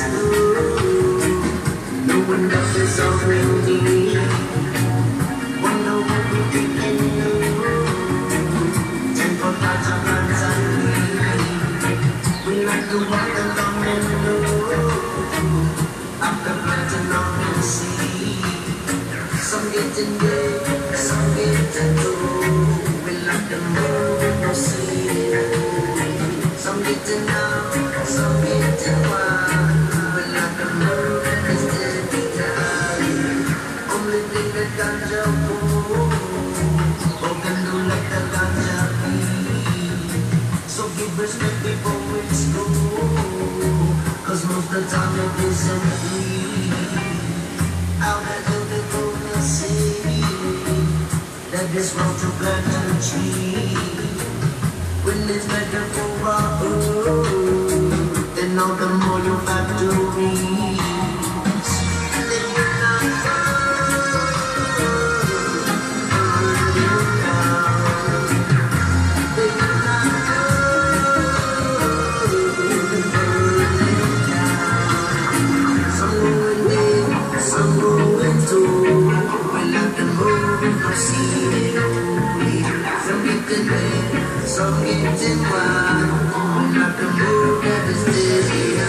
No one else is already. Wonder what we do. Ten for of runs on me. We like to walk along and low. After planting on the sea. Some getting good, some getting low. We like to move in the sea. Some getting up, some getting wild. Out at the Dakota City, that is wrong to a tree. When it's better for our own, then all the more you factory. So it's in one, not the moon that is dizzy.